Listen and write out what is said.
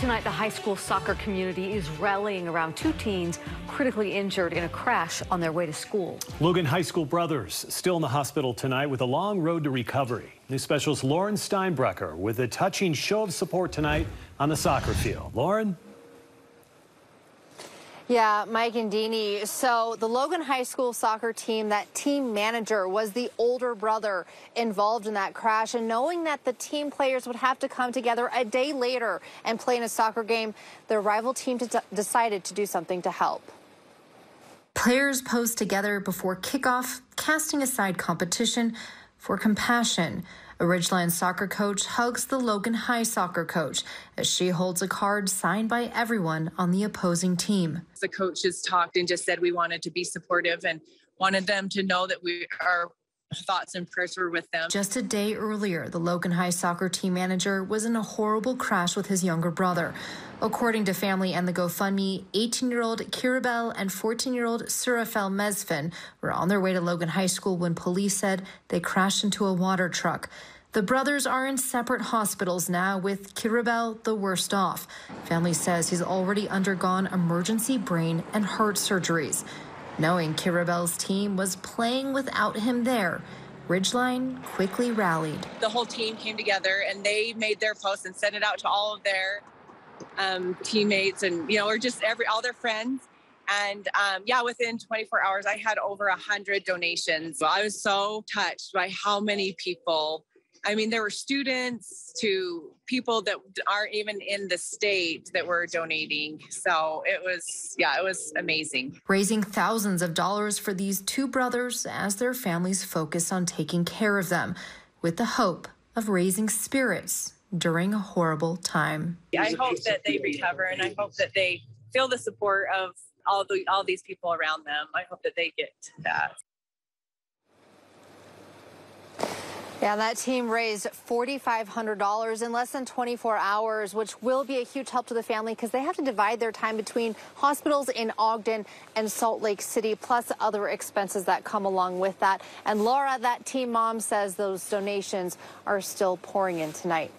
tonight, the high school soccer community is rallying around two teens critically injured in a crash on their way to school. Logan High School brothers still in the hospital tonight with a long road to recovery. News specialist Lauren Steinbrecher with a touching show of support tonight on the soccer field. Lauren? Yeah, Mike and Deanie. So the Logan High School soccer team, that team manager was the older brother involved in that crash. And knowing that the team players would have to come together a day later and play in a soccer game, their rival team decided to do something to help. Players posed together before kickoff, casting aside competition for compassion. A Ridgeline soccer coach hugs the Logan High soccer coach as she holds a card signed by everyone on the opposing team. The coaches talked and just said we wanted to be supportive and wanted them to know that we are thoughts and prayers were with them. Just a day earlier, the Logan High soccer team manager was in a horrible crash with his younger brother. According to family and the GoFundMe, 18 year old Kirabel and 14 year old Surafel Mesfin were on their way to Logan High School when police said they crashed into a water truck. The brothers are in separate hospitals now, with Kirabel the worst off. Family says he's already undergone emergency brain and heart surgeries. Knowing Kirabel's team was playing without him there, Ridgeline quickly rallied. The whole team came together and they made their post and sent it out to all of their um, teammates and, you know, or just every, all their friends. And um, yeah, within 24 hours, I had over a hundred donations. I was so touched by how many people I mean, there were students to people that aren't even in the state that were donating. So it was, yeah, it was amazing. Raising thousands of dollars for these two brothers as their families focus on taking care of them with the hope of raising spirits during a horrible time. I hope that they recover and I hope that they feel the support of all the all these people around them. I hope that they get that. Yeah, that team raised $4,500 in less than 24 hours, which will be a huge help to the family because they have to divide their time between hospitals in Ogden and Salt Lake City, plus other expenses that come along with that. And Laura, that team mom, says those donations are still pouring in tonight.